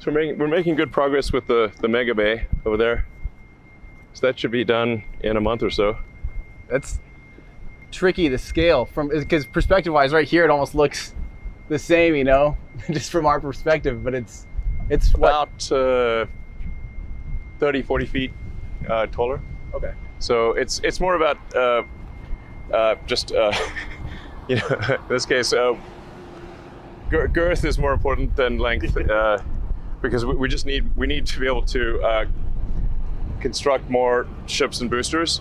So we're making, we're making good progress with the, the mega bay over there. So that should be done in a month or so. That's tricky to scale from because perspective wise, right here it almost looks the same, you know, just from our perspective. But it's it's what? About uh, 30, 40 feet uh, taller. Okay. So it's it's more about uh, uh, just uh, you know in this case uh, girth is more important than length uh, because we, we just need we need to be able to uh, construct more ships and boosters.